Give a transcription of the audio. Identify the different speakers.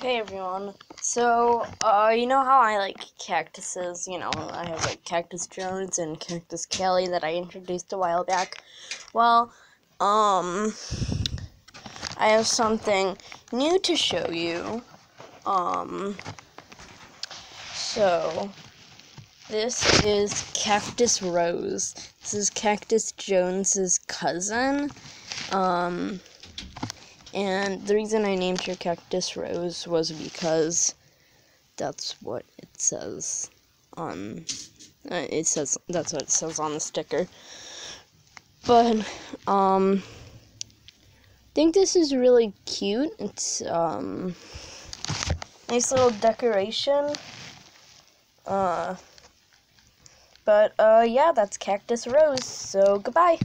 Speaker 1: Hey everyone. So, uh, you know how I like cactuses? You know, I have like Cactus Jones and Cactus Kelly that I introduced a while back. Well, um, I have something new to show you. Um, so, this is Cactus Rose. This is Cactus Jones's cousin. Um, and the reason I named her Cactus Rose was because that's what it says on. Uh, it says that's what it says on the sticker. But um, I think this is really cute. It's um, nice little decoration. Uh, but uh, yeah, that's Cactus Rose. So goodbye.